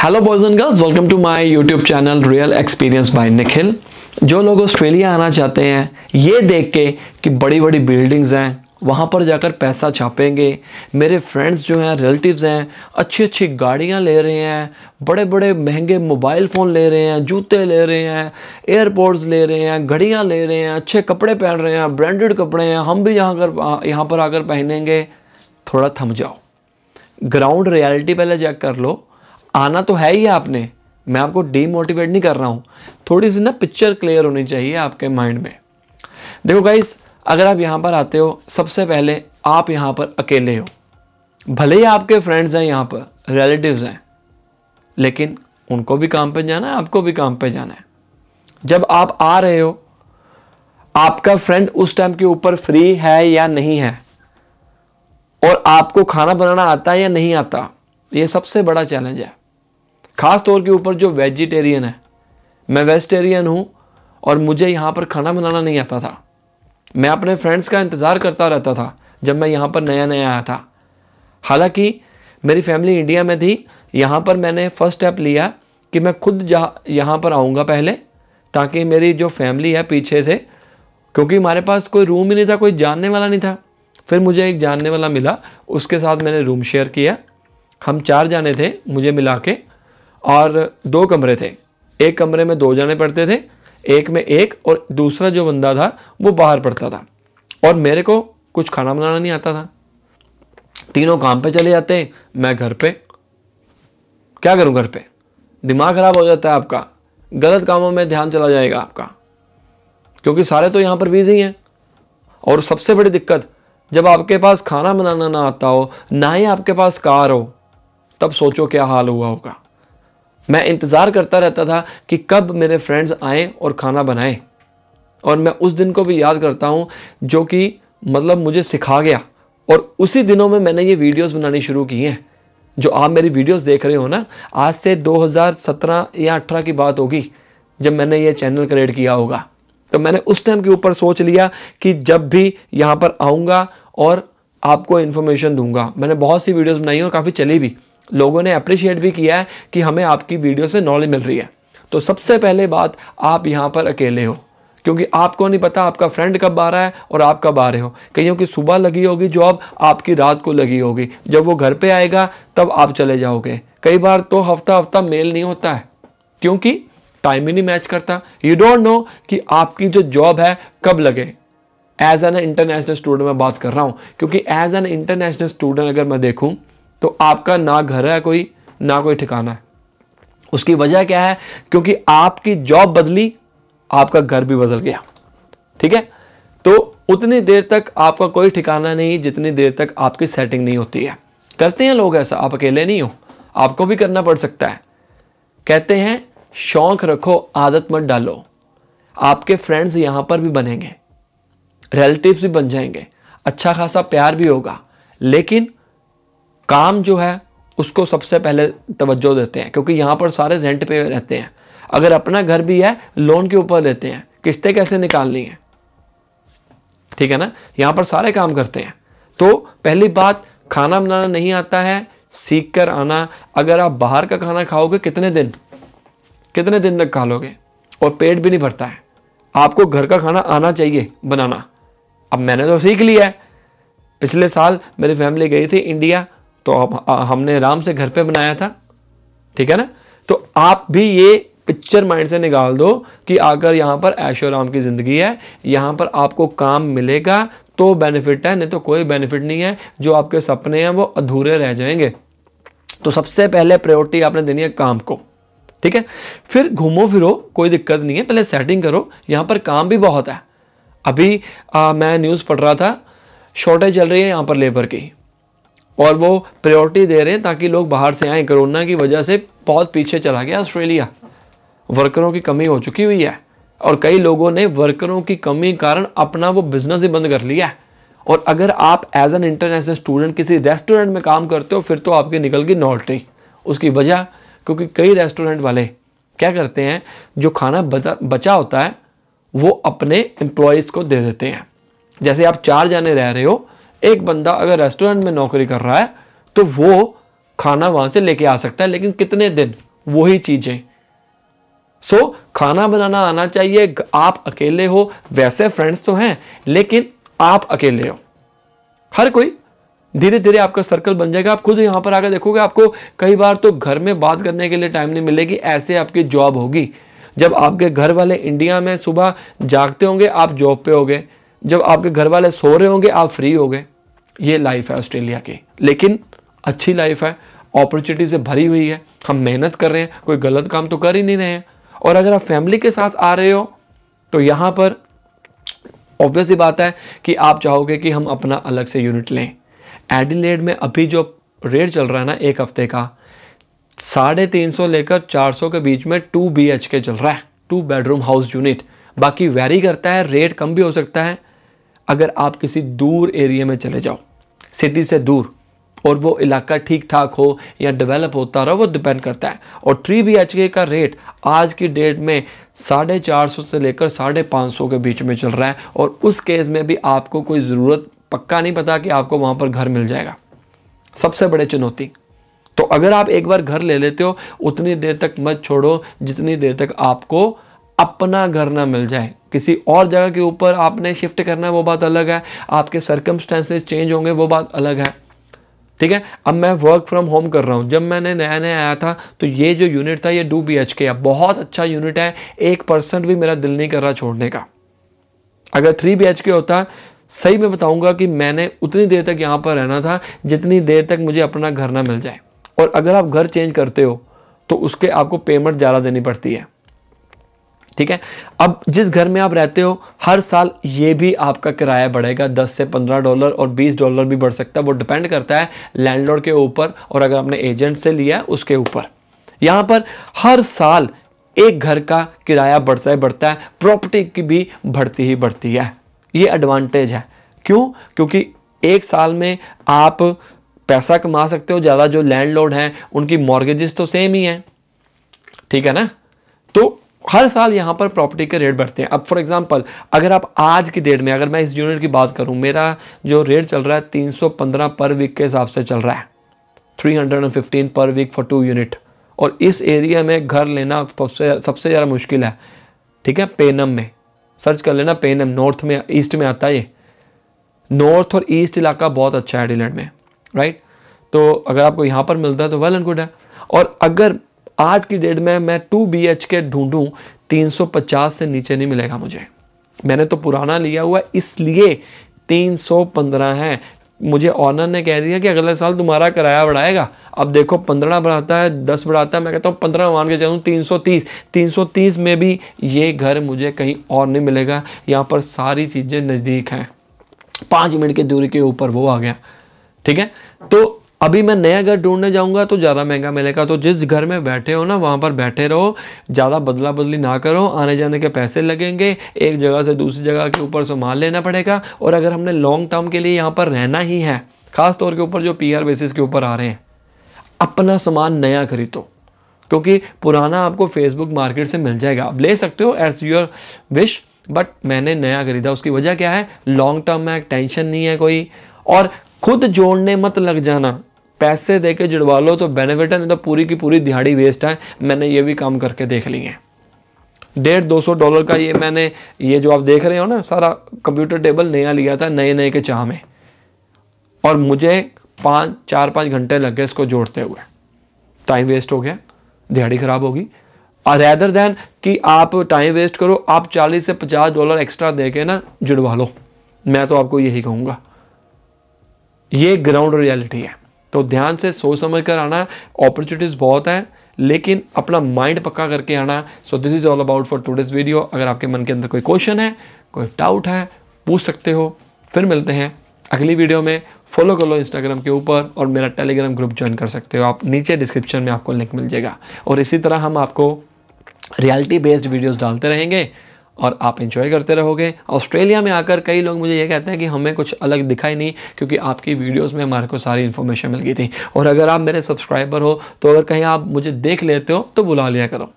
Hello boys and girls welcome to my YouTube channel real experience by Nikhil जो लोग Australia आना चाहते हैं, ये देख के कि बड़ी बड़ी बिल्डिंग्स हैं, वहाँ पर जाकर पैसा छापेंगे। मेरे फ्रेंड्स जो हैं रिलेटिव्स हैं अच्छी अच्छी गाड़ियाँ ले रहे हैं बड़े बड़े महँगे मोबाइल फ़ोन ले रहे हैं, जूते ले रहे हैं एयरपोर्ट्स ले रहे हैं, घड़ियाँ ले रहे हैं, अच्छे कपड़े पहन रहे हैं ब्रांडेड कपड़े हैं। हम भी यहाँ कर, यहाँ पर आकर पहनेंगे। थोड़ा थम जाओ। ग्राउंड रियलिटी पहले चेक कर लो। आना तो है ही आपने। मैं आपको डीमोटिवेट नहीं कर रहा हूँ। थोड़ी सी ना पिक्चर क्लियर होनी चाहिए आपके माइंड में। देखो गाइस अगर आप यहाँ पर आते हो, सबसे पहले आप यहाँ पर अकेले हो। भले ही आपके फ्रेंड्स हैं यहाँ पर रिलेटिव्स हैं, लेकिन उनको भी काम पे जाना है, आपको भी काम पे जाना है। जब आप आ रहे हो, आपका फ्रेंड उस टाइम के ऊपर फ्री है या नहीं है? और आपको खाना बनाना आता है या नहीं आता? ये सबसे बड़ा चैलेंज है। ख़ास तौर के ऊपर जो वेजिटेरियन है, मैं वेजिटेरियन हूँ और मुझे यहाँ पर खाना बनाना नहीं आता था। मैं अपने फ्रेंड्स का इंतज़ार करता रहता था जब मैं यहाँ पर नया नया आया था। हालाँकि मेरी फैमिली इंडिया में थी, यहाँ पर मैंने फ़र्स्ट स्टेप लिया कि मैं खुद जहाँ यहाँ पर आऊँगा पहले, ताकि मेरी जो फैमिली है पीछे से, क्योंकि हमारे पास कोई रूम ही नहीं था, कोई जानने वाला नहीं था। फिर मुझे एक जानने वाला मिला, उसके साथ मैंने रूम शेयर किया। हम चार जाने थे, मुझे मिला के। और दो कमरे थे। एक कमरे में दो जने पड़ते थे, एक में एक और दूसरा जो बंदा था, वो बाहर पड़ता था। और मेरे को कुछ खाना बनाना नहीं आता था। तीनों काम पे चले जाते मैं घर पे। क्या करूँ घर पे? दिमाग खराब हो जाता है आपका। गलत कामों में ध्यान चला जाएगा आपका। क्योंकि सारे तो यहाँ पर बिज़ी हैं। और सबसे बड़ी दिक्कत, जब आपके पास खाना बनाना ना आता हो, ना ही आपके पास कार हो, तब सोचो क्या हाल हुआ होगा। मैं इंतज़ार करता रहता था कि कब मेरे फ्रेंड्स आए और खाना बनाएँ। और मैं उस दिन को भी याद करता हूँ, जो कि मतलब मुझे सिखा गया। और उसी दिनों में मैंने ये वीडियोस बनानी शुरू की हैं। जो आप मेरी वीडियोस देख रहे हो ना, आज से 2017 या 18 की बात होगी, जब मैंने ये चैनल क्रिएट किया होगा। तो मैंने उस टाइम के ऊपर सोच लिया कि जब भी यहाँ पर आऊँगा और आपको इन्फॉर्मेशन दूँगा। मैंने बहुत सी वीडियोस बनाई और काफ़ी चली भी। लोगों ने अप्रिशिएट भी किया है कि हमें आपकी वीडियो से नॉलेज मिल रही है। तो सबसे पहले बात, आप यहाँ पर अकेले हो। क्योंकि आपको नहीं पता आपका फ्रेंड कब आ रहा है और आप कब आ रहे हो। कईयों की सुबह लगी होगी जॉब आपकी रात को लगी होगी। जब वो घर पे आएगा, तब आप चले जाओगे। कई बार तो हफ़्ता हफ़्ता मेल नहीं होता है। क्योंकि टाइम ही नहीं मैच करता। यू डोंट नो कि आपकी जो जॉब है कब लगे। एज एन इंटरनेशनल स्टूडेंट मैं बात कर रहा हूँ। क्योंकि एज एन इंटरनेशनल स्टूडेंट अगर मैं देखूँ तो आपका ना घर है कोई, ना कोई ठिकाना है। उसकी वजह क्या है? क्योंकि आपकी जॉब बदली, आपका घर भी बदल गया। ठीक है? तो उतनी देर तक आपका कोई ठिकाना नहीं, जितनी देर तक आपकी सेटिंग नहीं होती है। करते हैं लोग ऐसा, आप अकेले नहीं हो। आपको भी करना पड़ सकता है। कहते हैं, शौक रखो, आदत मत डालो। आपके फ्रेंड्स यहाँ पर भी बनेंगे। रिलेटिव्स भी बन जाएँगे। अच्छा खासा प्यार भी होगा। लेकिन काम जो है, उसको सबसे पहले तवज्जो देते हैं, क्योंकि यहाँ पर सारे रेंट पे रहते हैं। अगर अपना घर भी है लोन के ऊपर लेते हैं, किस्तें कैसे निकालनी है? ठीक है ना? यहाँ पर सारे काम करते हैं। तो पहली बात, खाना बनाना नहीं आता है, सीख कर आना। अगर आप बाहर का खाना खाओगे, कितने दिन? कितने दिन तक खा लोगे? और पेट भी नहीं भरता है। आपको घर का खाना आना चाहिए, बनाना। अब मैंने तो सीख लिया है। पिछले साल मेरी फैमिली गई थी इंडिया तो हमने आराम से घर पे बनाया था ठीक है ना? तो आप भी ये पिक्चर माइंड से निकाल दो कि अगर यहाँ पर ऐशो आराम की ज़िंदगी है यहाँ पर आपको काम मिलेगा तो बेनिफिट है नहीं तो कोई बेनिफिट नहीं है। जो आपके सपने हैं वो अधूरे रह जाएँगे। तो सबसे पहले प्रायोरिटी आपने देनी है काम को ठीक है? फिर घूमो फिरो कोई दिक्कत नहीं है। पहले सेटिंग करो यहाँ पर काम भी बहुत है। अभी आ, मैं न्यूज़ पढ़ रहा था शॉर्टेज चल रही है यहाँ पर लेबर की। और वो प्रायोरिटी दे रहे हैं ताकि लोग बाहर से आएँ। कोरोना की वजह से बहुत पीछे चला गया ऑस्ट्रेलिया। वर्करों की कमी हो चुकी हुई है और कई लोगों ने वर्करों की कमी कारण अपना वो बिज़नेस ही बंद कर लिया है। और अगर आप एज एन इंटरनेशनल स्टूडेंट किसी रेस्टोरेंट में काम करते हो, फिर तो आपकी निकल गई नॉल्ट्री उसकी वजह, क्योंकि कई रेस्टोरेंट वाले क्या करते हैं, जो खाना बचा होता है, वो अपने एम्प्लॉयज़ को दे देते हैं। जैसे आप चार जाने रह रहे हो एक बंदा अगर रेस्टोरेंट में नौकरी कर रहा है तो वो खाना वहाँ से लेके आ सकता है लेकिन कितने दिन? वही चीज़ें। सो so, खाना बनाना आना चाहिए आप अकेले हो वैसे फ्रेंड्स तो हैं लेकिन आप अकेले हो। हर कोई धीरे धीरे आपका सर्कल बन जाएगा। आप खुद यहाँ पर आकर देखोगे आपको कई बार तो घर में बात करने के लिए टाइम नहीं मिलेगी ऐसे आपकी जॉब होगी। जब आपके घर वाले इंडिया में सुबह जागते होंगे आप जॉब पे होगे। जब आपके घर वाले सो रहे होंगे, आप फ्री होगे ये लाइफ है ऑस्ट्रेलिया की। लेकिन अच्छी लाइफ है अपॉर्चुनिटी से भरी हुई है। हम मेहनत कर रहे हैं, कोई गलत काम तो कर ही नहीं रहे हैं। और अगर आप फैमिली के साथ आ रहे हो तो यहाँ पर ऑब्वियस ही बात है कि आप चाहोगे कि हम अपना अलग से यूनिट लें। एडिलेड में अभी जो रेट चल रहा है ना, एक हफ़्ते का, साढ़े तीन सौ लेकर चार सौ के बीच में टू बी एच के चल रहा है। टू बेडरूम हाउस यूनिट बाकी वेरी करता है रेट कम भी हो सकता है अगर आप किसी दूर एरिया में चले जाओ सिटी से दूर, और वो इलाका ठीक ठाक हो या डेवलप होता रहो, वो डिपेंड करता है। और थ्री बी एच के का रेट आज की डेट में साढ़े चार सौ से लेकर साढ़े पाँच सौ के बीच में चल रहा है, और उस केस में भी आपको कोई ज़रूरत, पक्का नहीं पता कि आपको वहाँ पर घर मिल जाएगा। सबसे बड़े चुनौती। तो अगर आप एक बार घर ले लेते हो, उतनी देर तक मत छोड़ो जितनी देर तक आपको अपना घर ना मिल जाए। किसी और जगह के ऊपर आपने शिफ्ट करना है, वो बात अलग है। आपके सर्कमस्टेंसेज चेंज होंगे, वो बात अलग है। ठीक है? अब मैं वर्क फ्रॉम होम कर रहा हूँ। जब मैंने नया नया आया था तो ये जो यूनिट था, ये टू बी एच के है। बहुत अच्छा यूनिट है। एक परसेंट भी मेरा दिल नहीं कर रहा छोड़ने का। अगर थ्री बी एच के होता, सही मैं बताऊँगा कि मैंने उतनी देर तक यहाँ पर रहना था, जितनी देर तक मुझे अपना घर ना मिल जाए। और अगर आप घर चेंज करते हो तो उसके आपको पेमेंट ज़्यादा देनी पड़ती है। ठीक है? अब जिस घर में आप रहते हो, हर साल ये भी आपका किराया बढ़ेगा 10 से 15 डॉलर और 20 डॉलर भी बढ़ सकता है। वो डिपेंड करता है लैंडलॉर्ड के ऊपर और अगर आपने एजेंट से लिया उसके ऊपर। यहाँ पर हर साल एक घर का किराया बढ़ता है बढ़ता है, प्रॉपर्टी की भी बढ़ती ही बढ़ती है। ये एडवांटेज है। क्यों? क्योंकि एक साल में आप पैसा कमा सकते हो, ज़्यादा जो लैंडलॉर्ड हैं, उनकी मॉर्गेजेस तो सेम ही हैं। ठीक है ना? तो हर साल यहाँ पर प्रॉपर्टी के रेट बढ़ते हैं। अब फॉर एग्जांपल अगर आप आज की डेट में, अगर मैं इस यूनिट की बात करूँ, मेरा जो रेट चल रहा है 315 पर वीक के हिसाब से चल रहा है। 315 पर वीक फॉर टू यूनिट और इस एरिया में घर लेना सबसे सबसे ज़्यादा मुश्किल है। ठीक है? पेनम में। सर्च कर लेना पेनम नॉर्थ में ईस्ट में आता है ये। नॉर्थ और ईस्ट इलाका बहुत अच्छा है डिलैंड में। राइट तो अगर आपको यहाँ पर मिलता है तो वेल एंड गुड है। और अगर आज की डेट में मैं टू बी एच के ढूंढूँ, तीन सौ पचास से नीचे नहीं मिलेगा मुझे। मैंने तो पुराना लिया हुआ, इसलिए तीन सौ पंद्रह है। मुझे ऑनर ने कह दिया कि अगले साल तुम्हारा किराया बढ़ाएगा। अब देखो, पंद्रह बढ़ाता है, दस बढ़ाता है, मैं कहता हूँ पंद्रह मान के चलूँ, तीन सौ तीस। तीन सौ तीस में भी ये घर मुझे कहीं और नहीं मिलेगा। यहाँ पर सारी चीज़ें नज़दीक हैं। पाँच मिनट की दूरी के ऊपर वो आ गया। ठीक है? तो अभी मैं नया घर ढूँढने जाऊँगा तो ज़्यादा महँगा मिलेगा। तो जिस घर में बैठे हो ना, वहाँ पर बैठे रहो, ज़्यादा बदला बदली ना करो आने जाने के पैसे लगेंगे, एक जगह से दूसरी जगह के ऊपर सामान लेना पड़ेगा। और अगर हमने लॉन्ग टर्म के लिए यहाँ पर रहना ही है, ख़ास तौर के ऊपर जो पीआर बेसिस के ऊपर आ रहे हैं, अपना सामान नया खरीदो। क्योंकि पुराना आपको फेसबुक मार्केट से मिल जाएगा। आप ले सकते हो एज योर विश बट मैंने नया खरीदा, उसकी वजह क्या है? लॉन्ग टर्म में टेंशन नहीं है कोई। और खुद जोड़ने मत लग जाना। पैसे दे के जुड़वा लो तो बेनिफिट है, नहीं तो पूरी की पूरी दिहाड़ी वेस्ट है। मैंने ये भी काम करके देख ली है। डेढ़ दो सौ डॉलर का ये मैंने, ये जो आप देख रहे हो ना, सारा कंप्यूटर टेबल नया लिया था नए नए के चाह में। और मुझे पाँच, चार, पाँच घंटे लग गए इसको जोड़ते हुए। टाइम वेस्ट हो गया, दिहाड़ी ख़राब होगी। और रैदर देन कि आप टाइम वेस्ट करो, आप 40 से 50 डॉलर एक्स्ट्रा दे के ना जुड़वा लो। मैं तो आपको यही कहूँगा। ये ग्राउंड रियलिटी है। तो ध्यान से सोच समझ कर आना अपॉर्चुनिटीज़ बहुत हैं, लेकिन अपना माइंड पक्का करके आना। So this is all about for today's video अगर आपके मन के अंदर कोई क्वेश्चन है, कोई डाउट है, पूछ सकते हो। फिर मिलते हैं अगली वीडियो में। फॉलो कर लो इंस्टाग्राम के ऊपर और मेरा टेलीग्राम ग्रुप ज्वाइन कर सकते हो। आप नीचे डिस्क्रिप्शन में आपको लिंक मिल जाएगा। और इसी तरह हम आपको रियलिटी बेस्ड वीडियोस डालते रहेंगे। और आप इंजॉय करते रहोगे। ऑस्ट्रेलिया में आकर कई लोग मुझे ये कहते हैं कि हमें कुछ अलग दिखाई नहीं, क्योंकि आपकी वीडियोस में हमारे को सारी इन्फॉर्मेशन मिल गई थी। और अगर आप मेरे सब्सक्राइबर हो तो अगर कहीं आप मुझे देख लेते हो तो बुला लिया करो।